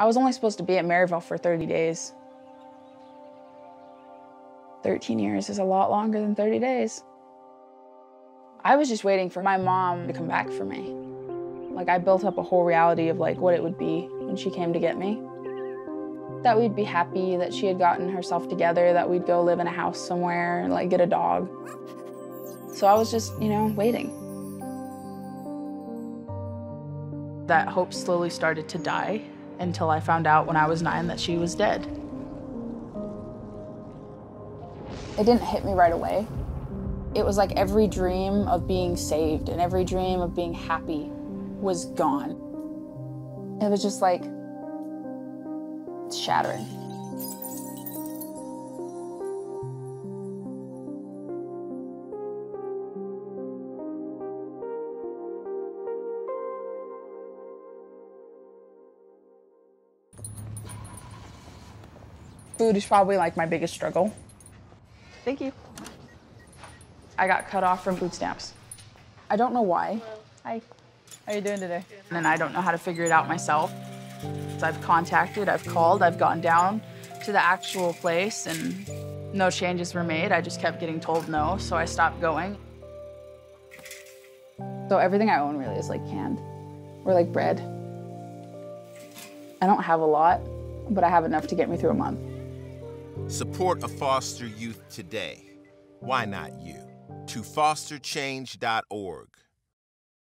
I was only supposed to be at Maryville for 30 days. 13 years is a lot longer than 30 days. I was just waiting for my mom to come back for me. Like I built up a whole reality of like what it would be when she came to get me. That we'd be happy that she had gotten herself together, that we'd go live in a house somewhere and like get a dog. So I was just, you know, waiting. That hope slowly started to die until I found out when I was nine that she was dead. It didn't hit me right away. It was like every dream of being saved and every dream of being happy was gone. It was just like shattering. Food is probably like my biggest struggle. Thank you. I got cut off from food stamps. I don't know why. Hi. How are you doing today? And I don't know how to figure it out myself. I've contacted, I've called, I've gone down to the actual place and no changes were made. I just kept getting told no, so I stopped going. So everything I own really is like canned or like bread. I don't have a lot, but I have enough to get me through a month. Support a foster youth today. Why not you? To fosterchange.org.